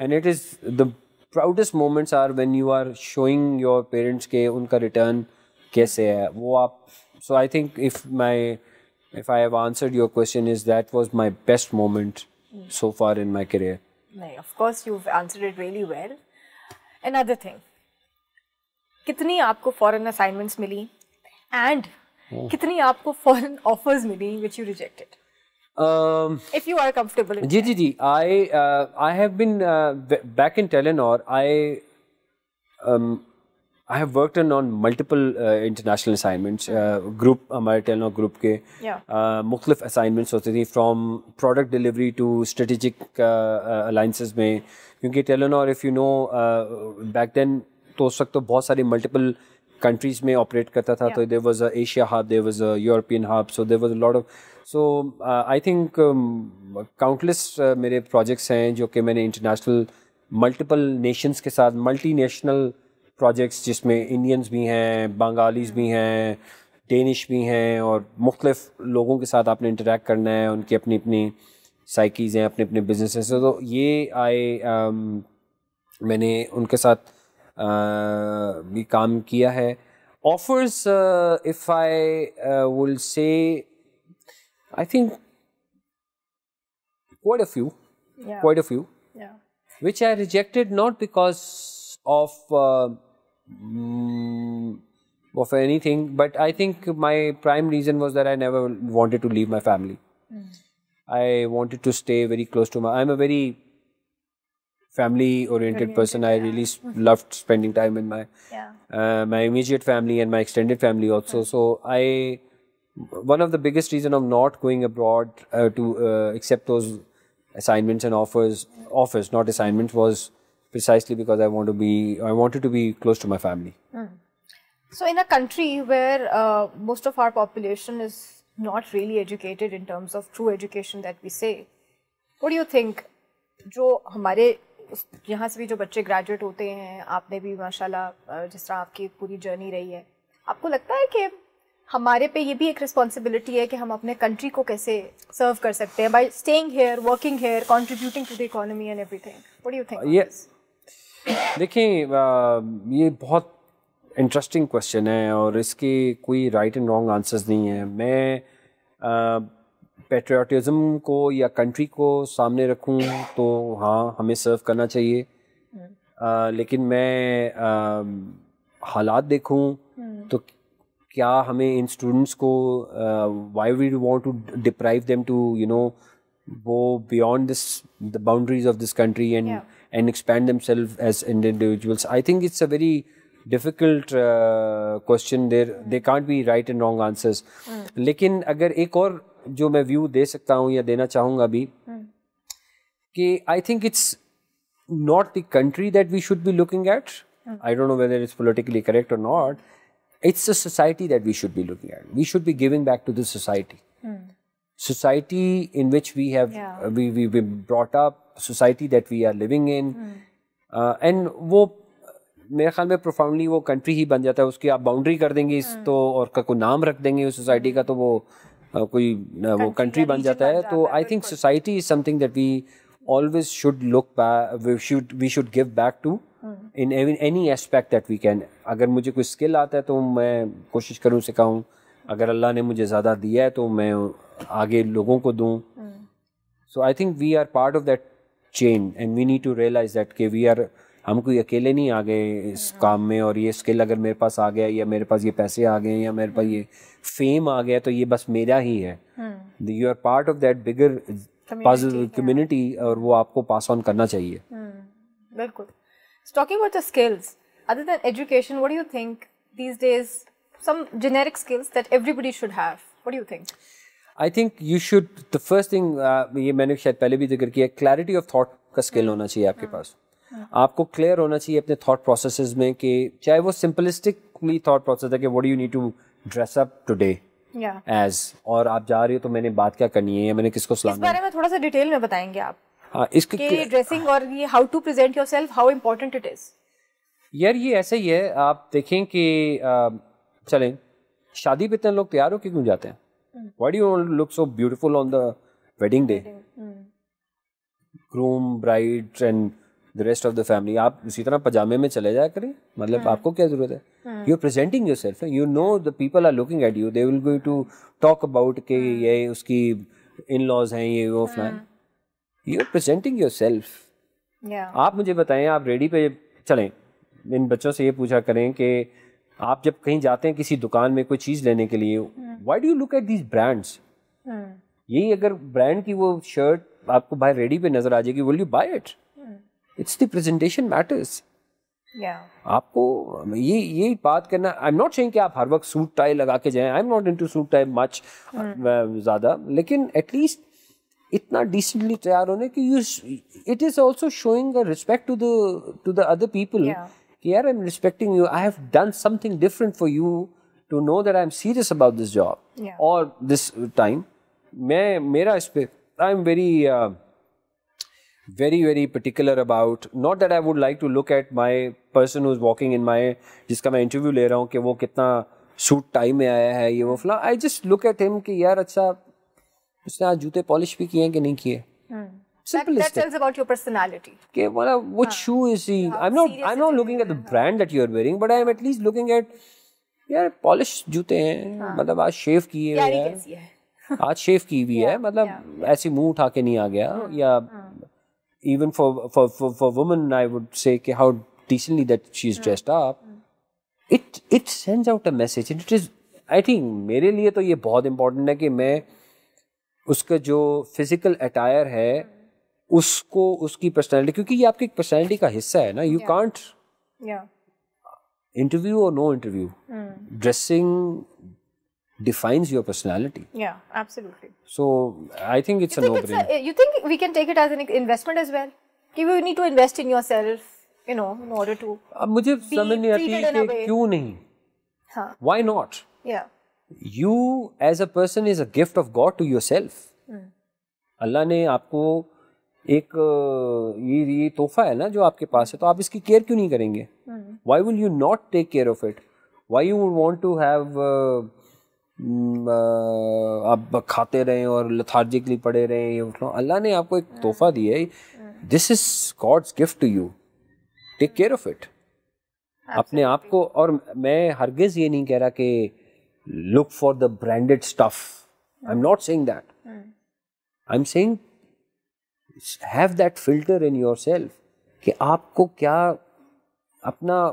and it is the proudest moments are when you are showing your parents के उनका रिटर्न कैसे है। वो आप so I think if my if I have answered your question is that was my best moment so far in my career नहीं of course you answer it really well another thing कितनी आपको फॉरेन असाइनमेंट्स मिली एंड कितनी आपको फॉरेन ऑफर्स मिली which you rejected um, if you are comfortable जी जी जी I uh, I have been uh, back in Telenor I um, I have worked on, on multiple uh, international assignments uh, group हमारे Telenor group के uh, मुख्तलिफ़ assignments होती थी delivery to strategic uh, uh, alliances में क्योंकि if you know uh, back then तो उस वक्त तो बहुत सारी मल्टीपल कंट्रीज़ में ऑपरेट करता था तो there was a Asia hub there was a European hub so there was a lot of so I think countless मेरे प्रोजेक्ट्स हैं जो कि मैंने इंटरनेशनल मल्टीपल नेशंस के साथ मल्टी नेशनल प्रोजेक्ट्स जिसमें इंडियंस भी हैं बंगालीज भी हैं डेनिश भी हैं और मुख्तफ़ लोगों के साथ आपने इंटरेक्ट करना है उनकी अपनी अपनी साइकीज़ हैं अपने अपने बिज़नेस हैं। तो ये आए um, मैंने उनके साथ भी काम किया है offers if I will say I think quite a few Yeah. quite a few yeah which I rejected not because of uh, mm, of anything, but I think my prime reason was that I never wanted to leave my family. I wanted to stay very close to my. I'm a very family-oriented person. I really s- loved spending time with my yeah uh, my immediate family and my extended family also. So I one of the biggest reason of not going abroad uh, to uh, accept those assignments and offers offers not assignments was precisely because I want to be I wanted to be close to my family. Mm. So in a country where uh, most of our population is not really educated in terms of true education that we say, what do you think? जो हमारे यहाँ से भी जो बच्चे ग्रेजुएट होते हैं आपने भी माशाल्लाह जिस तरह आपकी पूरी जर्नी रही है आपको लगता है कि हमारे पे ये भी एक रिस्पॉन्सिबिलिटी है कि हम अपने कंट्री को कैसे सर्व कर सकते हैं? By staying here working here contributing to the economy and everything what do you think ये देखिए ये बहुत इंटरेस्टिंग क्वेश्चन है और इसके कोई राइट एंड रॉन्ग आंसर्स नहीं है। मैं पेट्रियाटिज़म को या कंट्री को सामने रखूँ तो हाँ हमें सर्व करना चाहिए। हम्म। आ, लेकिन मैं आ, हालात देखूँ हम्म। तो क्या हमें इन स्टूडेंट्स को why we want to deprive them to you know वो beyond this the boundaries of this country and and expand them self as individuals I think it's a very difficult question there they can't be right and wrong answers लेकिन अगर एक और जो मैं व्यू दे सकता हूँ या देना चाहूँगा अभी hmm. कि I think it's not the country that we should be looking at I don't know whether it's politically correct or not it's a society that we should be looking at we should be giving back to the society society in which we have society that we are living in and वो मेरे ख्याल में प्रोफाउंडली वो कंट्री ही बन जाता है उसकी आप बाउंड्री कर देंगे इस hmm. तो और का को नाम रख देंगे उस सोसाइटी का तो वो कोई वो कंट्री बन जाता है तो I think society is something that we always should look we should we should give back to in any aspect that we can अगर मुझे कोई स्किल आता है तो मैं कोशिश करूँ सिखाऊँ। अगर अल्लाह ने मुझे ज़्यादा दिया है तो मैं आगे लोगों को दूँ। So I think we are part of that chain and we need to realize that के वी आर हम कोई अकेले नहीं आ गए इस काम में और ये स्किल अगर मेरे पास आ गया या मेरे पास ये पैसे आ गए या मेरे पास ये फेम आ गया तो ये बस मेरा ही है। You are part of that bigger community और वो आपको पास ऑन करना चाहिए। बिल्कुल। Talking about the skills other than education what ये मैंने शायद पहले भी ज़िक्र किया क्लैरिटी ऑफ़ थॉट का स्किल होना चाहिए आपके पास. आपको क्लियर होना चाहिए अपने थॉट प्रोसेसेस में कि चाहे वो सिंपलिस्टिकली थॉट प्रोसेस है कि what do you need to dress up today as और आप जा रही हो तो मैंने बात क्या करनी है या मैंने किसको सलाम इस बारे में थोड़ा सा डिटेल में बताएँगे आप हाँ इसके ड्रेसिंग और ये how to present yourself how important it is यार ये ऐसा ही है आप देखें कि चलें शादी पे इतने लोग तैयार होकर क्यों जाते हैं? Why do you look so beautiful on the wedding day groom bride and the rest of the family आप उसी तरह पजामे में चले जाया करें मतलब hmm. आपको क्या ज़रूरत है? You are presenting your self you know the people are looking at you they will going to talk about के ये उसकी इन लॉज हैं ये वो फ्लाइन you are presenting your self आप मुझे बताएँ आप रेडी पे चलें। इन बच्चों से ये पूछा करें कि आप जब कहीं जाते हैं किसी दुकान में कोई चीज़ लेने के लिए why do you look at these brands यही अगर ब्रांड की वो शर्ट आपको बाहर रेडी पे नज़र आ जाएगी will you buy it it's the presentation matters आपको ये ये बात करना आई एम नॉट सेइंग कि आप हर वक्त सूट टाई लगा के जाएँ। I am not into suit tie much ज़्यादा। लेकिन एटलीस्ट इतना डिसेंटली तैयार होने कि you it is also showing respect to the to the other people कि यार I am respecting you I have done something different for you to know that I am serious about this job और दिस टाइम मैं मेरा इस पे I am very very very particular about not that I would like to look at my person who's walking in my जिसका मैं इंटरव्यू ले रहा हूँ कि वो कितना सूट टाइम में आया है ये वो फला I just look at him कि यार अच्छा उसने आज जूते पॉलिश भी किए हैं कि नहीं किए Simple that, that tells about your personality. Okay, well, uh, what huh. shoe is he? How I'm not. I'm not looking at the brand that you're wearing, but I'm at least looking at यार पॉलिश जूते हैं मतलब आज शेव किए हुए हैं आज शेव की हुई है मतलब ऐसे मुँह उठा के नहीं आ गया या even for for for woman I would say कि how decently that she is dressed up it it sends out a message it is I think मेरे लिए तो ये बहुत इंपॉर्टेंट है कि मैं उसका जो फ़िज़िकल अटायर है उसको उसकी पर्सनैलिटी क्योंकि ये आपकी पर्सनैलिटी का हिस्सा है ना यू कांट इंटरव्यू और no interview dressing defines your personality. Yeah, absolutely. So I think it's You a think, it's no-brainer. a, you think we can take it as an investment as well? You need to invest in yourself, you know, in order to. अब मुझे समझ नहीं आती treated in a कि way. क्यों नहीं Huh. Why not? Yeah. You as a person is a gift of God to yourself. अल्लाह ने आपको एक अ, ये ये तोहफा है ना जो आपके पास है तो आप इसकी केयर क्यों नहीं करेंगे why will you not take care of it why you want to have आप खाते रहें और लथार्जिकली पड़े रहें। अल्लाह ने आपको एक तोहफा दिया है। This is God's gift to you take care of it अपने आप को और मैं हरगिज ये नहीं कह रहा कि look for the branded stuff I am not saying that I am saying have that filter in your self कि आपको क्या अपना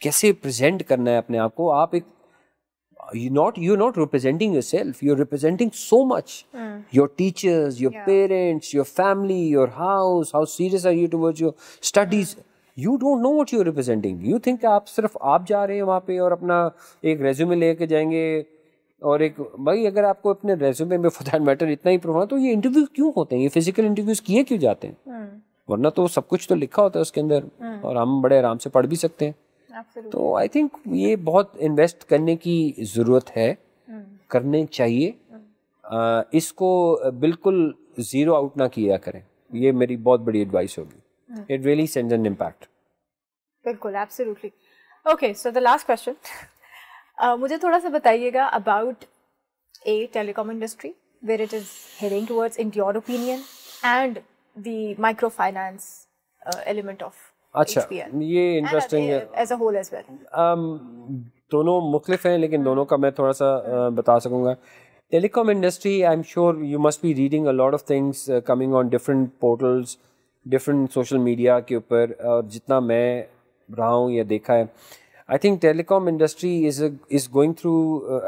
कैसे प्रेजेंट करना है अपने आप को। आप एक you not you're not representing yourself you're representing so much mm. your teachers your yeah. parents your family your house how serious are you towards your studies mm. you don't know what you're representing you think आप सिर्फ़ आप जा रहे हैं वहाँ पे और अपना एक रेज्यूमे लेके जाएँगे और एक भाई अगर आपको अपने रेज्यूमे में फॉर दैट मैटर इतना ही प्रूफ तो ये इंटरव्यू क्यों होते हैं ये फ़िज़िकल इंटरव्यूज़ किए क्यों जाते हैं वरना तो सब कुछ तो लिखा होता है उसके अंदर और हम बड़े आराम से पढ़ भी सकते हैं. तो आई थिंक ये बहुत इन्वेस्ट करने की ज़रूरत है। करने चाहिए। आ, इसको बिल्कुल ज़ीरो आउट ना किया करें। ये मेरी बहुत बड़ी एडवाइस होगी। It really sends an impact बिल्कुल absolutely okay so the last question मुझे थोड़ा सा बताइएगा about a telecom industry where it is heading towards in your opinion and the micro finance element of अच्छा ये इंटरेस्टिंग है। As a whole as well दोनों मुख्तलिफ़ हैं लेकिन दोनों का मैं थोड़ा सा uh, बता सकूँगा। Telecom industry I am sure you must be reading a lot of things coming on different portals different social media के ऊपर और जितना मैं रहा हूँ या देखा है। I think telecom industry is is going through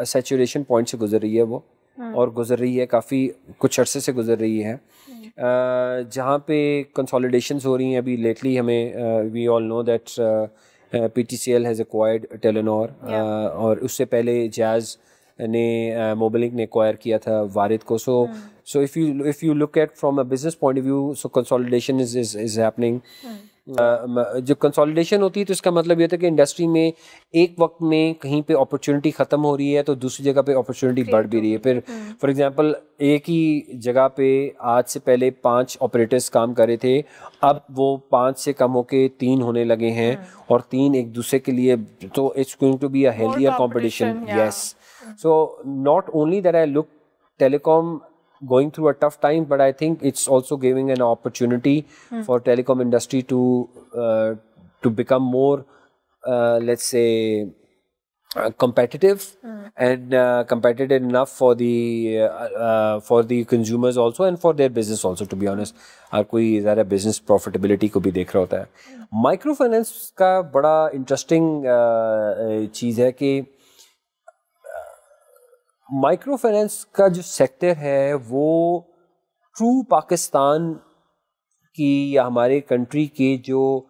saturation point से गुजर रही है वो। और गुजर रही है काफ़ी कुछ अरसे से गुजर रही है। Uh, जहाँ पे कंसोलिडेशंस हो रही हैं अभी लेटली हमें we all know that P T C L has acquired Telenor और उससे पहले जैज़ ने मोबिलिंक ने एक्वायर किया था वारिद को. So so if you if you look at from a business point of view so consolidation is is is happening जब कंसोलिडेशन होती है तो इसका मतलब ये होता है कि इंडस्ट्री में एक वक्त में कहीं पे अपॉर्चुनिटी ख़त्म हो रही है तो दूसरी जगह पे अपॉर्चुनिटी बढ़ भी रही है। फिर फॉर एग्जांपल एक ही जगह पे आज से पहले पाँच ऑपरेटर्स काम कर रहे थे अब वो पाँच से कम होके तीन होने लगे हैं और तीन एक दूसरे के लिए तो it's going to be a healthier yeah. Yes so not only that I look telecom going through a tough time but i think it's also giving an opportunity for telecom industry to uh, to become more uh, let's say uh, competitive and uh, competitive enough for the uh, uh, for the consumers also and for their business also to be honest हर कोई ज़रा बिजनेस प्रॉफिटेबिलिटी को भी देख रहा होता है माइक्रो फाइनेंस का बड़ा इंटरेस्टिंग चीज़ है कि माइक्रो फाइनेंस का जो सेक्टर है वो ट्रू पाकिस्तान की या हमारे कंट्री के जो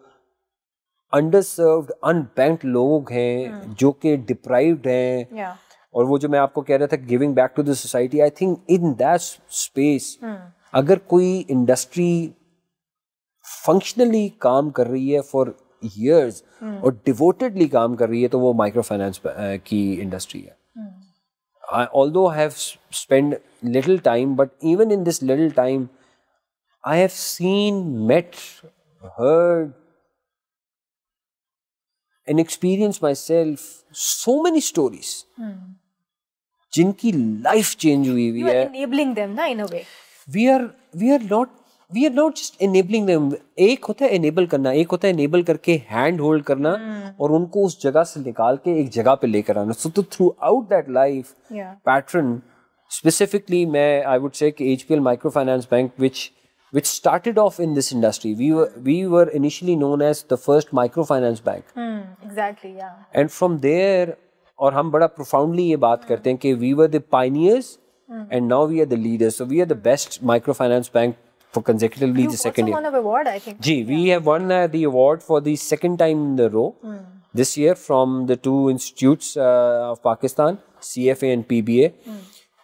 अंडर सर्व्ड अनबैंक्ड लोग हैं जो कि डिप्राइव्ड हैं या और वो जो मैं आपको कह रहा था giving back to the society I think in that space अगर कोई इंडस्ट्री फंक्शनली काम कर रही है फॉर इयर्स और डिवोटेडली काम कर रही है तो वो माइक्रो फाइनेंस की इंडस्ट्री है। I, although I have s- spent little time, but even in this little time, I have seen, met, heard, and experienced myself so many stories. जिनकी लाइफ चेंज हुई हुई you are है enabling them na in a way we are we are not we are not just enabling them एक होता है एनेबल करना एक होता है एनेबल करके हैंड होल्ड करना और उनको उस जगह से निकाल के एक जगह पे लेकर आना। सो तो throughout that life pattern specifically मैं आई वुड से कि H P L micro finance bank which which started off in this industry. We were we were initially known as the first microfinance bank. Hmm exactly yeah. And from there और हम बड़ा प्रोफाउंडली ये बात करते हैं कि we were the pioneers and now we are the leaders we are the best micro finance bank For consecutively you the second also year won a award i think ji we have won uh, the award for the second time in the row this year from the two institutes uh, of Pakistan, CFA and PBA.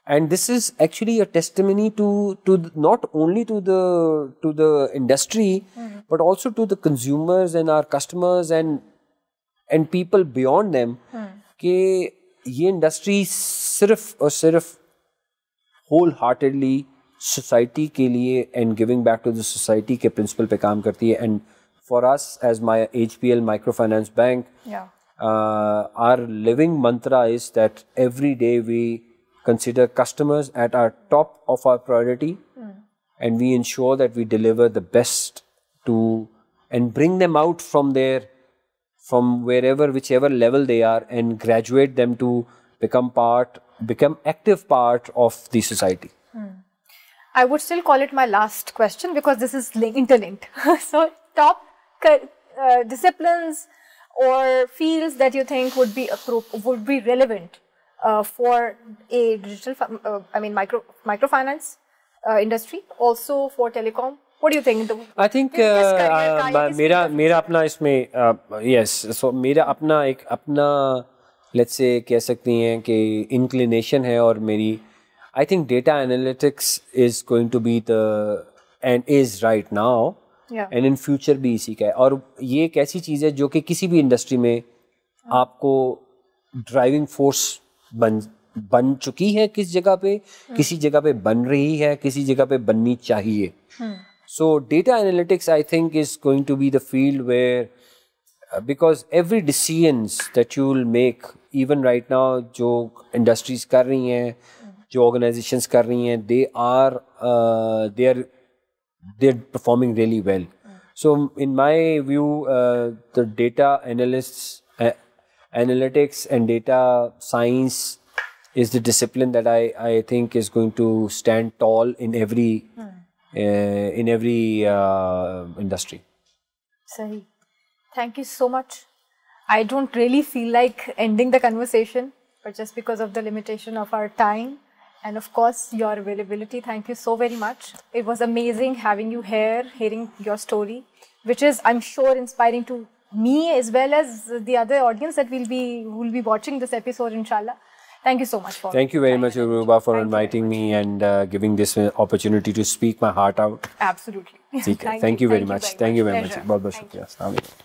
And this is actually a testimony to to the, not only to the to the industry, but also to the consumers and our customers and and people beyond them कि ये इंडस्ट्री सिर्फ और सिर्फ होल हार्टेडली सोसाइटी के लिए and giving back to the society के प्रिंसिपल पे काम करती है and for us as my H P L micro finance bank Yeah. our living mantra is that every day we consider customers at our top of our priority and we ensure that we deliver the best to and bring them out from their from wherever whichever level they are and graduate them to become part become active part of the society I would still call it my last question because this is link- interlinked. *laughs* so, top ca- uh, disciplines or fields that you think would be appro- would be relevant uh, for a digital, fi- uh, I mean, micro microfinance uh, industry, also for telecom. What do you think? The, I think किस career का या किस मेरा field का मेरा अपना इसमें यस सो मेरा अपना एक अपना लेट्स से कह सकती हैं कि इंक्लिनेशन है और मेरी think data analytics is going to be the and is right now Yeah. And in future भी इसी का है। और ये एक ऐसी चीज़ है जो कि किसी भी इंडस्ट्री में आपको ड्राइविंग फोर्स बन बन चुकी है किस जगह पे? किसी जगह पे बन रही है किसी जगह पे बननी चाहिए। So data analytics I think is going to be the field where because every every that that you will make, even right now, जो इंडस्ट्रीज़ कर रही हैं, जो organizations कर रही हैं, they are, uh, they are, they're performing really well. So in my view, uh, the data analysts, uh, analytics and data science is the discipline that I, I think is going to stand tall in every uh, in every uh, industry. Sahi. Thank you so much. I don't really feel like ending the conversation, but just because of the limitation of our time and, of course, your availability, thank you so very much. It was amazing having you here, hearing your story, which is, I'm sure, inspiring to me as well as the other audience that will be will be watching this episode, inshallah. Thank you so much for Thank you very much, Uruba, for Thank you very inviting me and uh, giving this uh, opportunity to speak my heart out. Absolutely. *laughs* ठीक है. Thank you very much. Thank you very much. Pleasure. बहुत बहुत Thank you. शुक्रिया. अस्सलाम वालेकुम.